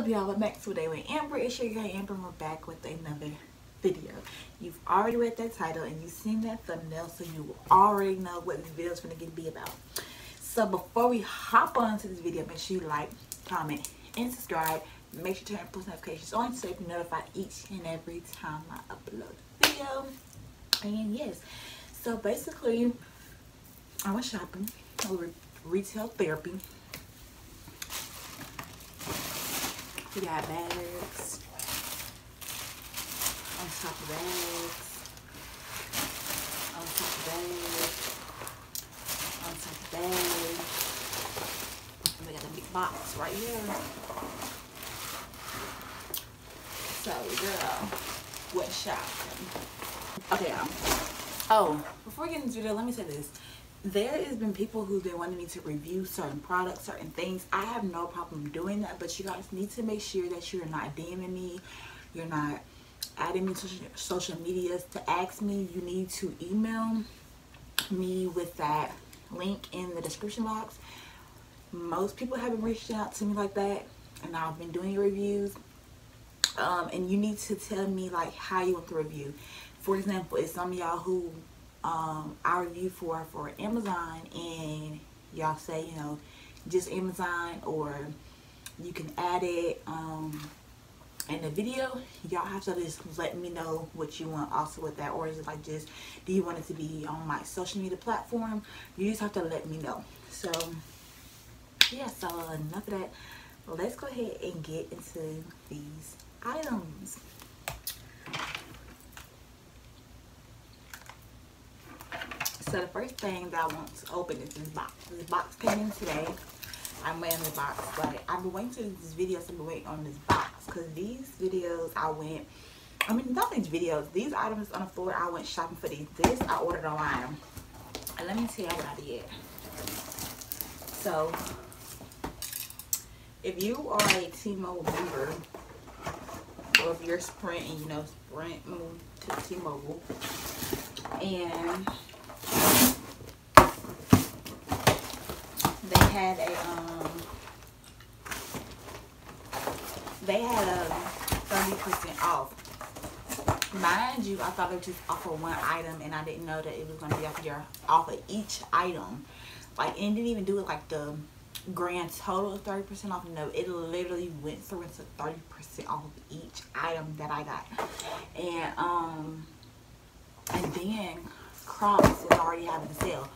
up y'all? Welcome back to A Day With Amber. It's your amber. We're back with another video. You've already read that title and you've seen that thumbnail so you already know what this video is going to be about. So before we hop on to this video make sure you like comment and subscribe. Make sure to turn post notifications on so you can notify each and every time i upload a video. And yes so basically i was shopping. Over retail therapy We got bags. On top of bags. On top of bags. On top of bags. And we got a big box right here. So, girl, what shopping? Okay, um, oh, before we get into this video, let me say this there has been people who've been wanting me to review certain products certain things. I have no problem doing that but you guys need to make sure that you're not DMing me you're not adding me to social medias to ask me. You need to email me with that link in the description box. Most people haven't reached out to me like that and i've been doing reviews. Um, and you need to tell me like how you want the review. For example if some of y'all who um, I review for for Amazon and y'all say you know just Amazon or you can add it um, in the video. Y'all have to just let me know what you want also with that. Or is it like just do you want it to be on my social media platform? You just have to let me know. So yeah so enough of that. Let's go ahead and get into these items So the first thing that I want to open is this box. This box came in today. I'm on the box, but I've been waiting to this video, so I've been waiting on this box. Because these videos, I went, I mean, not these videos, these items on the floor, I went shopping for these. This, I ordered online. And let me tell you what I did. So, if you are a T-Mobile member, or if you're Sprint and you know Sprint moved to T-Mobile, and they had a um they had a 30% off. Mind you, I thought they was just off of one item and I didn't know that it was gonna be off your off of each item. Like and didn't even do it like the grand total of 30% off. No, it literally went through into 30% off of each item that I got. And um and then Crocs is already having a sale.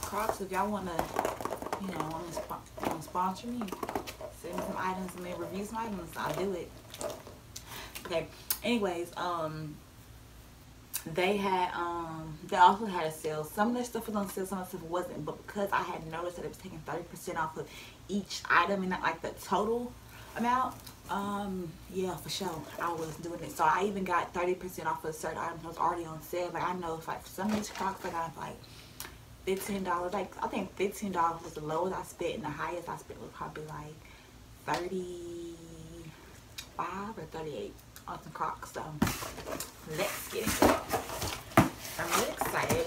Crocs, if y'all want to, you know, want to sp sponsor me, send me some items and maybe review some items, I'll do it. Okay, anyways, um, they had, um, they also had a sale. Some of their stuff was on sale, some of the stuff wasn't, but because I had noticed that it was taking 30% off of each item and not like the total amount, um, yeah, for sure. I was doing it. So I even got 30% off of certain items that was already on sale. Like I know if like some of these Crocs I got like $15. Like I think $15 was the lowest I spent and the highest I spent was probably like 35 or 38 on some Crocs. So let's get into it. I'm really excited.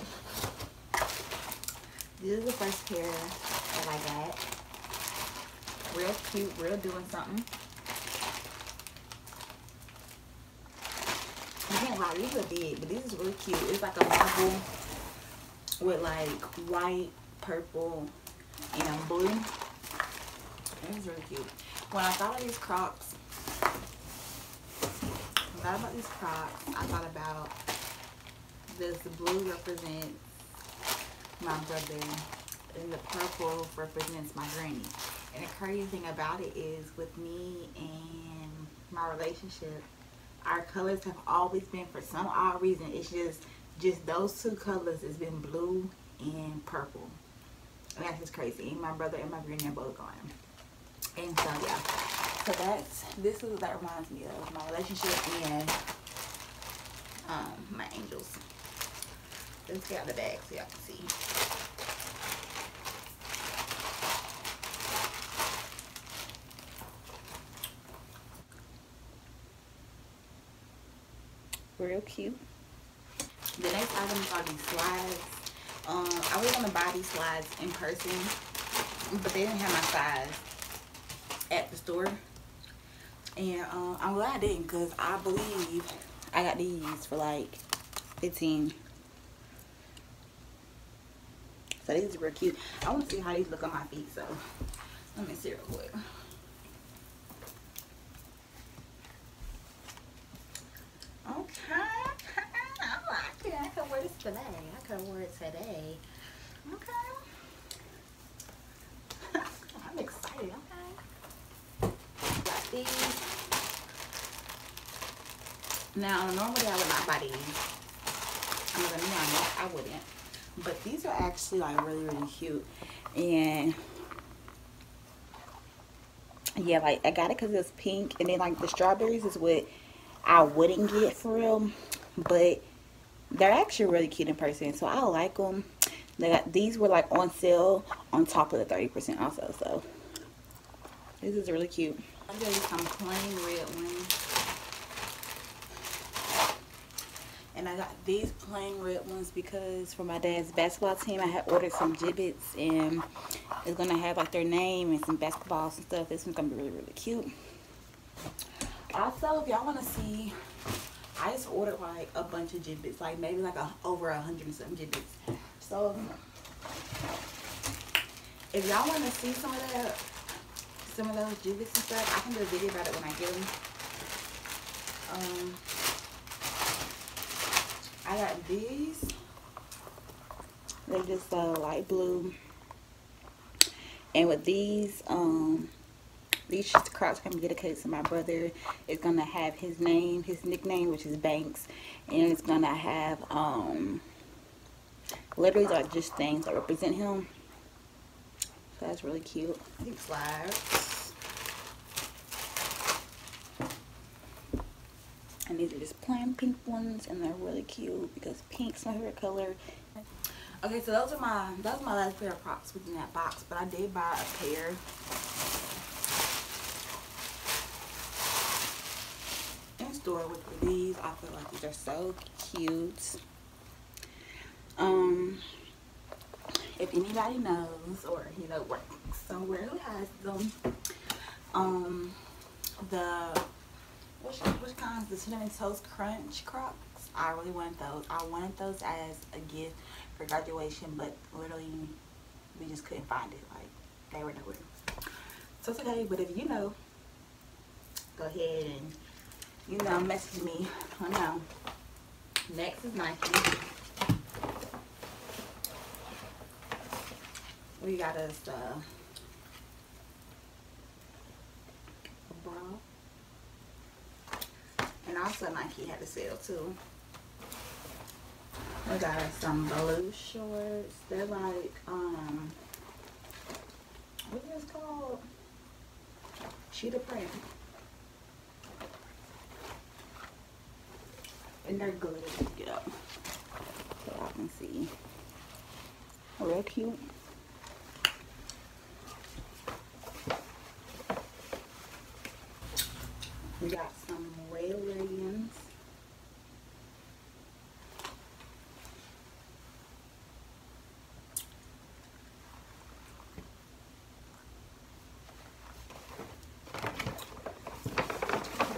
This is the first pair that I got. Real cute, real doing something. I can't lie, these are big, but this is really cute. It's like a marble with like white, purple, and blue. It's really cute. When I thought of these Crocs, I thought about these Crocs, I thought about this blue represents my brother and the purple represents my granny. And the crazy thing about it is with me and my relationship, our colors have always been for some odd reason it's just just those two colors has been blue and purple. And that's just crazy. And my brother and my granny are both gone. And so yeah. So that's this is what that reminds me of my relationship and um my angels. Let's get out the bag so y'all can see. Real cute. The next item are these slides. Um, I was gonna buy these slides in person, but they didn't have my size at the store. And um, I'm glad I didn't because I believe I got these for like 15 So these are real cute. I want to see how these look on my feet. So let me see real quick. Okay. I like it. I can wear this today. Wear it today. Okay. I'm excited. Okay. Got these. Now, normally I would not buy these. I'm gonna be honest, I wouldn't. But these are actually like really, really cute. And yeah, like I got it because it's pink. And then like the strawberries is what I wouldn't get for them. But they're actually really cute in person. So I like them. They got, these were like on sale on top of the 30% also. So this is really cute. I'm to use some plain red ones. And I got these plain red ones because for my dad's basketball team, I had ordered some Jibbitz and it's to have like their name and some basketballs and stuff. This one's to be really, really cute. Also, if y'all want to see, I just ordered like a bunch of Jibbitz, like maybe like a, over a hundred and something Jibbitz. So, if y'all want to see some of that, some of those Jibbitz and stuff, I can do a video about it when I get them. Um, I got these. They're just uh, light blue. And with these, um, these just crocs can be dedicated to my brother. It's gonna have his name, his nickname, which is Banks, and it's gonna have um, letters are just things that represent him. So that's really cute. These slides. and these are just plain pink ones and they're really cute because pink's my favorite color okay so those are my those are my last pair of Crocs within that box but I did buy a pair in store with these I feel like these are so cute um if anybody knows or you know works somewhere who has them um the which, which kinds? The Cinnamon Toast Crunch Crocs. I really wanted those. I wanted those as a gift for graduation, but literally we just couldn't find it. Like, they were nowhere. So it's okay, but if you know, go ahead and, you know, message me. I know. Next is Nike. We got us uh, a bra. And also Nike had a sale too. We got some blue shorts. They're like, um, what is this called? Cheetah print. And they're good to get up. So y'all can see. Real cute. We got some rail leggings.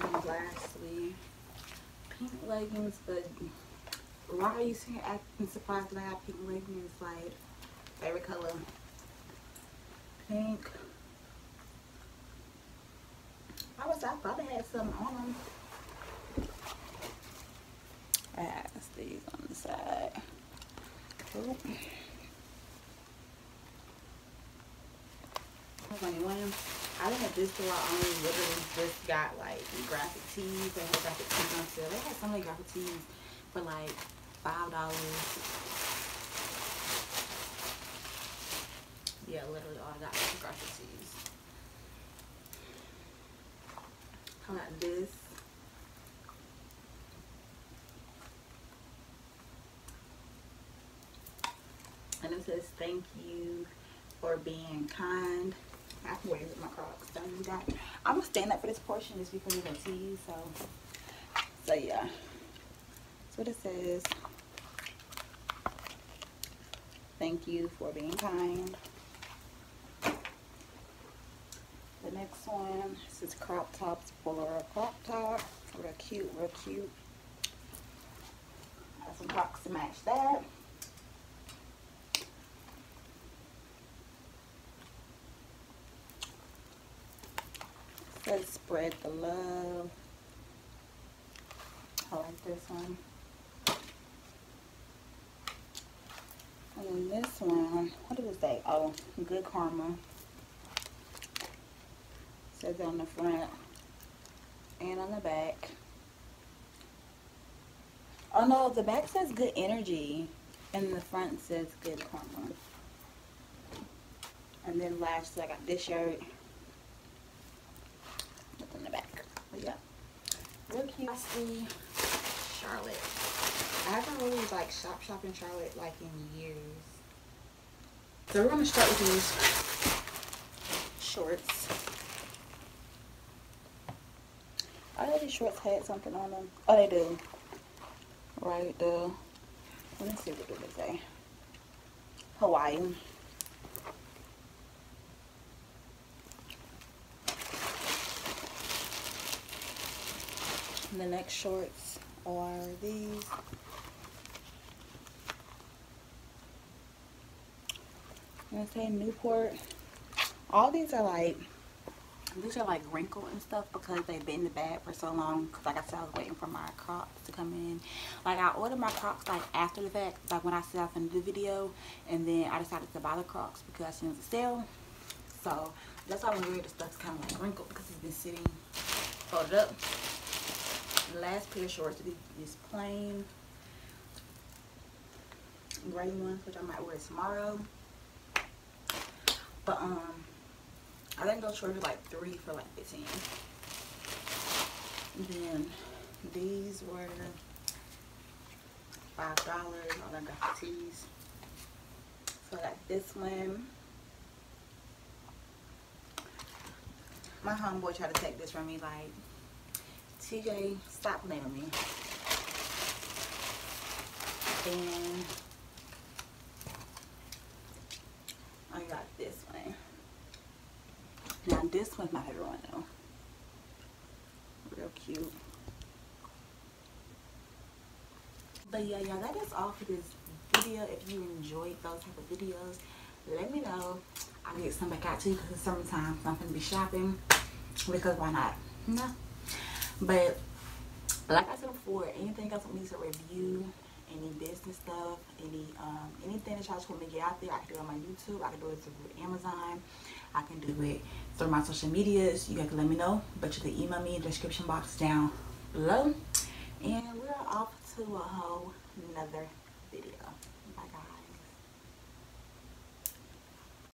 And lastly, pink leggings, but why are you saying acting surprised that I have pink leggings? Like, favorite color, pink. I was I I had something on them. I have these on the side. Oh. 21. I at this store I only literally just got like graphic tees. They had graphic tees on sale. They had so many graphic tees for like five dollars. Yeah, literally all I got was graphic tees. I got this. And it says thank you for being kind. I can wear it with my Crocs. So you got. I'm gonna stand up for this portion just because you can see. So, so yeah. That's what it says. Thank you for being kind. The next one. This is crop tops for crop top. Real cute, real cute. Got some Crocs to match that. Says spread the love. I like this one. And then this one, what it say? Oh, good karma. Says on the front and on the back. Oh no, the back says good energy and the front says good karma. And then lastly, I got this shirt. What's in the back? But yeah, real cute. see Charlotte. I haven't really like shop shopping Charlotte like in years. So we're gonna start with these shorts. I know these shorts had something on them. Oh, they do. Right, the, let me see what they say. Hawaii. Shorts are these. I'm gonna say Newport. All these are like these are like wrinkled and stuff because they've been in the bag for so long. Because like I said I was waiting for my crocs to come in. Like I ordered my crocs like after the fact like when I in the video. And then I decided to buy the crocs because I seen the sale. So that's why when wear the stuff's kind of like wrinkled because it's been sitting folded up the last pair of shorts is plain gray ones which I might wear tomorrow but um I think those shorts are like three for like 15. Then these were five dollars. All I got the tees. So I got this one. My homeboy tried to take this from me like TJ, stop playing with me. And I got this one. Now this one's my favorite one though. Real cute. But yeah, y'all, that is all for this video. If you enjoyed those type of videos, let me know. I'll get some back out to you because it's summertime. So I'm going to be shopping because why not? No. But like I said before, anything else needs a review, any business stuff, any um, anything that y'all just want me to get out there, I can do it on my YouTube. I can do it through Amazon. I can do it through my social medias. You guys can let me know. But you can email me in the description box down below. And we're off to a whole another video.